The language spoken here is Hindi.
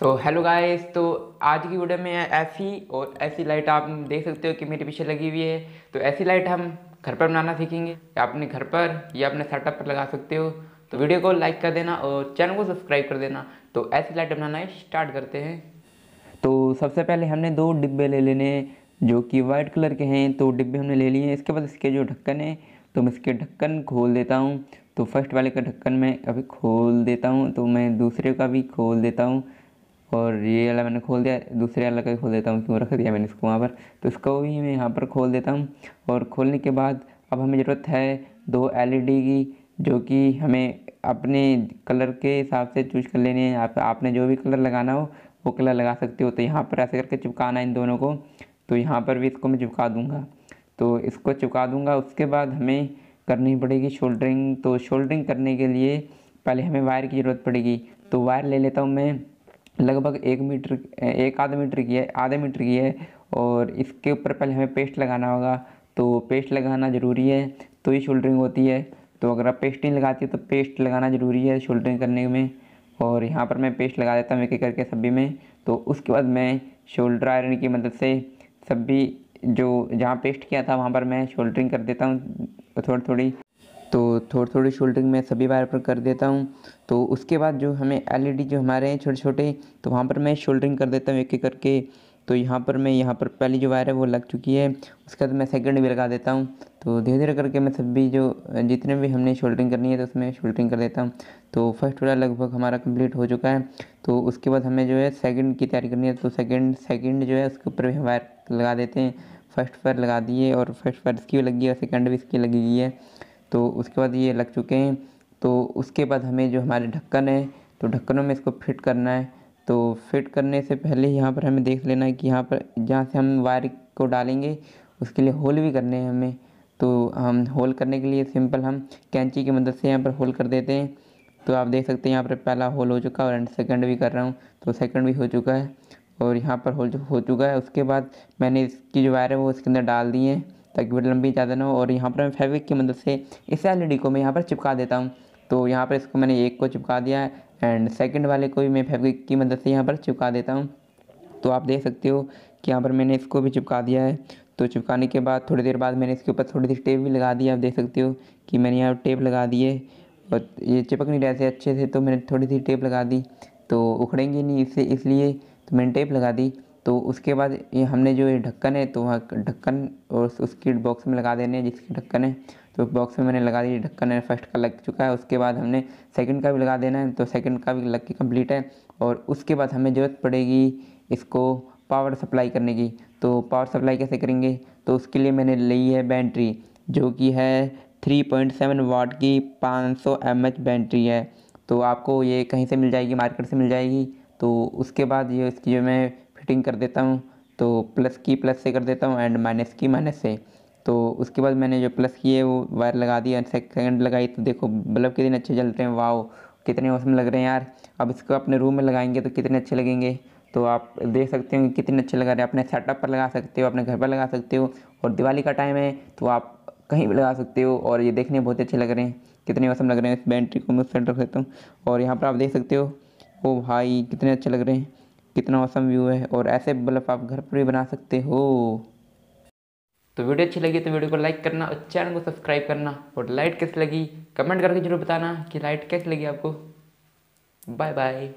सो हेलो गाइस तो आज की वीडियो में ऐसी और ऐसी लाइट आप देख सकते हो कि मेरे पीछे लगी हुई है। तो ऐसी लाइट हम घर पर बनाना सीखेंगे। या अपने घर पर या अपने सेटअप पर लगा सकते हो। तो वीडियो को लाइक कर देना और चैनल को सब्सक्राइब कर देना। तो ऐसी लाइट बनाना स्टार्ट करते हैं। तो सबसे पहले हमने दो डिब्बे ले लेने जो कि वाइट कलर के हैं। तो डिब्बे हमने ले लिए इसके बाद इसके जो ढक्कन है तो मैं इसके ढक्कन खोल देता हूँ। तो फ़र्स्ट वाले का ढक्कन मैं अभी खोल देता हूँ। तो मैं दूसरे का भी खोल देता हूँ। और ये वाला मैंने खोल दिया, दूसरे वाला का खोल देता हूँ क्यों रख दिया मैंने इसको वहाँ पर। तो इसको भी मैं यहाँ पर खोल देता हूँ और खोलने के बाद अब हमें ज़रूरत है दो एलईडी की, जो कि हमें अपने कलर के हिसाब से चूज़ कर लेनी है। आप, आपने जो भी कलर लगाना हो, वो कलर लगा सकते हो। तो यहाँ पर ऐसे करके चिपकाना इन दोनों को। तो यहाँ पर भी इसको मैं चिपका दूँगा। तो इसको चिपका दूँगा। उसके बाद हमें करनी पड़ेगी शोल्डरिंग तो शोल्डरिंग करने के लिए पहले हमें वायर की ज़रूरत पड़ेगी। तो वायर ले लेता हूँ मैं। लगभग एक मीटर, एक आधे मीटर की है, आधे मीटर की है और इसके ऊपर पहले हमें पेस्ट लगाना होगा। तो पेस्ट लगाना ज़रूरी है तो ही शोल्डरिंग होती है। तो अगर आप पेस्ट नहीं लगाती तो पेस्ट लगाना ज़रूरी है शोल्डरिंग करने में। और यहाँ पर मैं पेस्ट लगा देता हूँ एक एक करके सभी में। तो उसके बाद मैं शोल्डर आयरन की मदद से सभी जो, जहाँ पेस्ट किया था वहाँ पर मैं शोल्डरिंग कर देता हूँ थोड़ी थोड़ी थोड़ी थोड़ी शोल्डरिंग मैं सभी वायर पर कर देता हूँ। तो उसके बाद जो हमें एलईडी जो हमारे हैं छोटे छोटे तो वहाँ पर मैं शोल्डरिंग कर देता हूँ एक एक करके। तो यहाँ पर मैं, यहाँ पर पहली जो वायर है वो लग चुकी है। उसके बाद मैं सेकंड भी लगा देता हूँ। तो धीरे धीरे करके मैं सभी जो, जितने भी हमने शोल्डरिंग करनी है तो उसमें शोल्डरिंग कर देता हूँ। तो फ़र्स्ट वाला लगभग हमारा कंप्लीट हो चुका है। तो उसके बाद हमें जो है सेकंड की तैयारी करनी है। तो सेकंड सेकंड जो है उसके ऊपर भी वायर लगा देते हैं। फ़र्स्ट वायर लगा दिए और फ़र्स्ट वायर इसकी लगी है सेकंड भी इसकी लगी हुई है। तो उसके बाद ये लग चुके हैं। तो उसके बाद हमें जो हमारे ढक्कन है तो ढक्कनों में इसको फिट करना है। तो फिट करने से पहले यहाँ पर हमें देख लेना है कि यहाँ पर जहाँ से हम वायर को डालेंगे, उसके लिए होल भी करने हैं हमें। तो हम होल करने के लिए सिंपल हम कैंची की मदद से यहाँ पर होल कर देते हैं। तो आप देख सकते हैं यहाँ पर पहला होल हो चुका है और एंड सेकंड भी कर रहा हूँ तो सेकंड भी हो चुका है। और यहाँ पर होल हो चुका है, उसके बाद मैंने इसकी जो वायर है वो इसके अंदर डाल दी है। ताकि वीडियो लंबी ज़्यादा ना हो और यहाँ पर मैं फेविक की मदद से इस एलईडी को मैं यहाँ पर चिपका देता हूँ। तो यहाँ पर इसको मैंने एक को चिपका दिया है एंड सेकंड वाले को भी मैं फेविक की मदद से यहाँ पर चिपका देता हूँ। तो आप देख सकते हो कि यहाँ पर मैंने इसको भी चिपका दिया है। तो चिपकाने के बाद थोड़ी देर बाद मैंने इसके ऊपर थोड़ी सी टेप भी लगा दी आप देख सकते हो कि मैंने यहाँ टेप लगा दी है और ये चिपक नहीं रहे थे अच्छे से तो मैंने थोड़ी सी टेप लगा दी। तो उखड़ेंगे नहीं इससे इसलिए तो मैंने टेप लगा दी। तो उसके बाद ये हमने जो ये ढक्कन है तो वहाँ ढक्कन और उसकी बॉक्स में लगा देने हैं, जिसकी ढक्कन है। तो बॉक्स में मैंने लगा दी ढक्कन है, फ़र्स्ट का लग चुका है। उसके बाद हमने सेकंड का भी लगा देना है तो सेकंड का भी लग के कंप्लीट है। और उसके बाद हमें ज़रूरत पड़ेगी इसको पावर सप्लाई करने की। तो पावर सप्लाई कैसे करेंगे? तो उसके लिए मैंने ली है बैटरी, जो कि है थ्री पॉइंट सेवन वाट की पाँच सौ बैटरी है। तो आपको ये कहीं से मिल जाएगी, मार्केट से मिल जाएगी। तो उसके बाद ये, इसकी जो मैं फिटिंग कर देता हूँ तो प्लस की प्लस से कर देता हूँ एंड माइनस की माइनस से। तो उसके बाद मैंने जो प्लस की है, वो वायर लगा दिया सेकंड लगाई तो देखो बल्ब कितने अच्छे जल रहे हैं वाओ कितने मौसम लग रहे हैं यार। अब इसको अपने रूम में लगाएँगे तो कितने अच्छे लगेंगे? तो आप देख सकते हो कि कितने अच्छे लगा रहे हैं। अपने सेटअप पर लगा सकते हो, अपने घर पर लगा सकते हो, और दिवाली का टाइम है तो आप कहीं भी लगा सकते हो, और ये देखने बहुत अच्छे लग रहे हैं। कितने मौसम लग रहे हैं इस बैटरी को मैं सेट रख सकता हूँ। और यहाँ पर आप देख सकते हो, ओ भाई, कितने अच्छे लग रहे हैं। कितना औसम व्यू है और ऐसे बल्ब आप घर पर भी बना सकते हो। तो वीडियो अच्छी लगी तो वीडियो को लाइक करना और चैनल को सब्सक्राइब करना और लाइट कैसी लगी कमेंट करके ज़रूर बताना कि लाइट कैसी लगी आपको। Bye bye